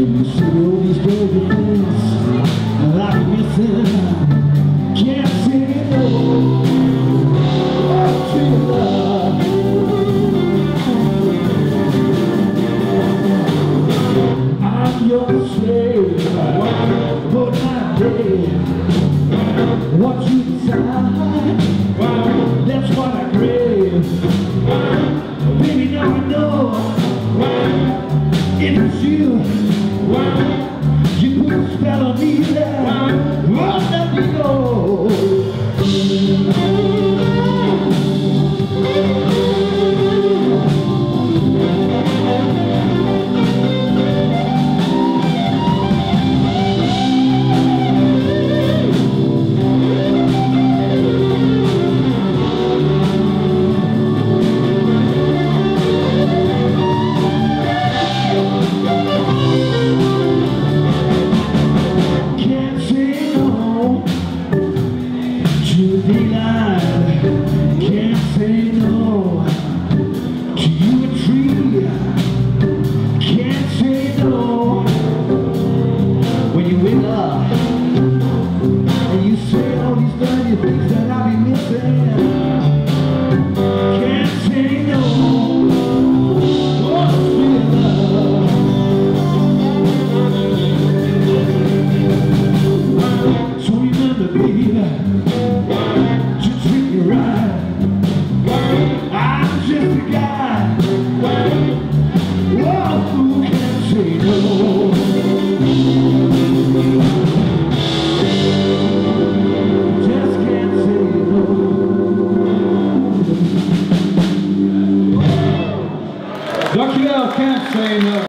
And you see all these dirty things That I'm missing Can't say no true love I'm your slave my day what you desire, that's what I crave. Baby, now I know it's you. You put a spell on me when Uh,